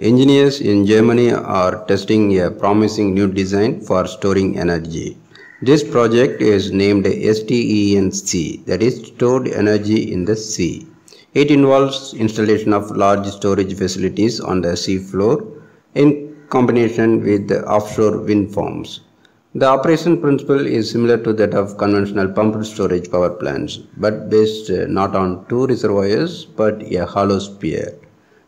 Engineers in Germany are testing a promising new design for storing energy. This project is named StEnSEA, that is Stored Energy in the Sea. It involves installation of large storage facilities on the sea floor in combination with offshore wind farms. The operation principle is similar to that of conventional pumped storage power plants, but based uh, not on two reservoirs but a hollow sphere.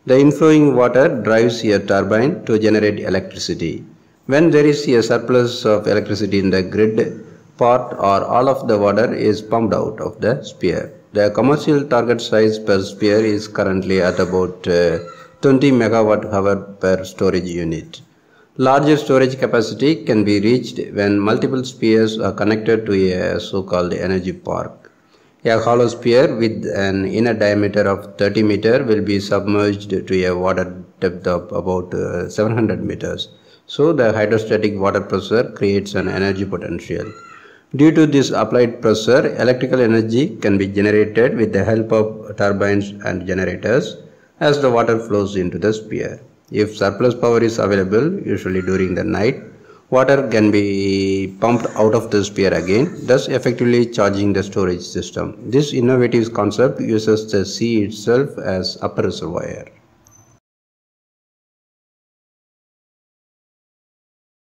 The inflowing water drives a turbine to generate electricity. When there is a surplus of electricity in the grid, part or all of the water is pumped out of the sphere. The commercial target size per sphere is currently at about uh, 20 megawatt hour per storage unit. Larger storage capacity can be reached when multiple spheres are connected to a so-called energy park. A hollow sphere with an inner diameter of 30 meter will be submerged to a water depth of about uh, 700 meters. So the hydrostatic water pressure creates an energy potential. Due to this applied pressure, electrical energy can be generated with the help of turbines and generators as the water flows into the sphere. If surplus power is available, usually during the night, water can be pumped out of the sphere again, thus effectively charging the storage system. This innovative concept uses the sea itself as upper reservoir.